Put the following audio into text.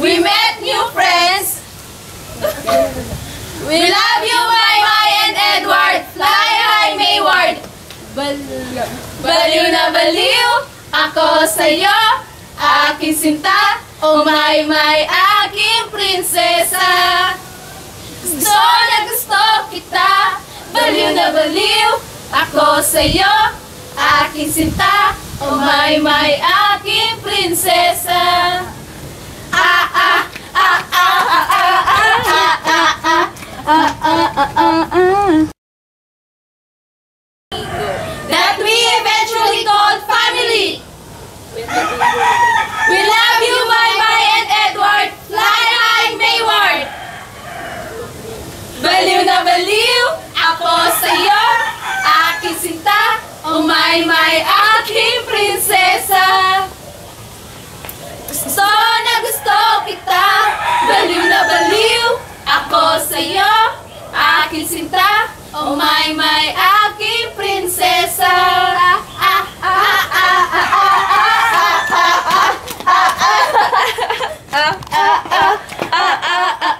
We met new friends. We love you, my and Edward. Fly high, Mayward. Baliw na baliw ako sa'yo, aking sinta. Oh my my, aking prinsesa. Gusto na gusto kita, baliw na baliw ako sa'yo, aking sinta. Oh my my, aking prinsesa. Baliw na baliw ako sa iyo, aking sinta, umaymay aking prinsesa. Gusto na gusto kita, baliw na baliw ako sa iyo, aking sinta, umaymay aking prinsesa. Ah, ah, ah, ah, ah, ah, ah. ah ah ah ah ah ah ah ah